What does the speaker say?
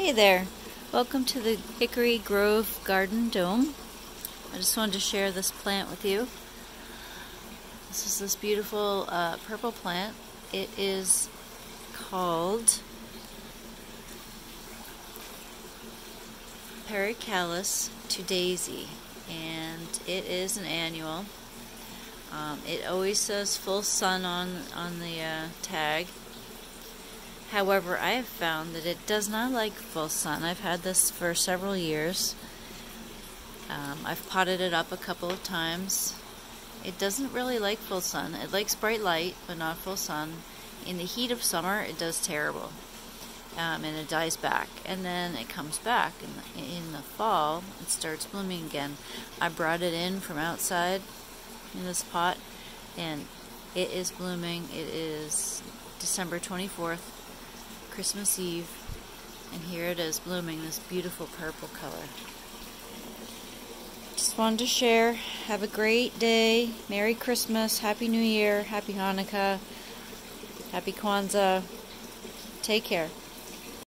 Hey there, welcome to the Hickory Grove Garden Dome. I just wanted to share this plant with you. This is this beautiful uh, purple plant. It is called Pericallis Todaisy and it is an annual. Um, it always says full sun on, on the uh, tag However, I have found that it does not like full sun. I've had this for several years. Um, I've potted it up a couple of times. It doesn't really like full sun. It likes bright light, but not full sun. In the heat of summer, it does terrible. Um, and it dies back. And then it comes back. In the, in the fall, it starts blooming again. I brought it in from outside in this pot, and it is blooming. It is December 24th. Christmas Eve, and here it is blooming this beautiful purple color. Just wanted to share. Have a great day. Merry Christmas. Happy New Year. Happy Hanukkah. Happy Kwanzaa. Take care.